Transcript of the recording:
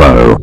Expo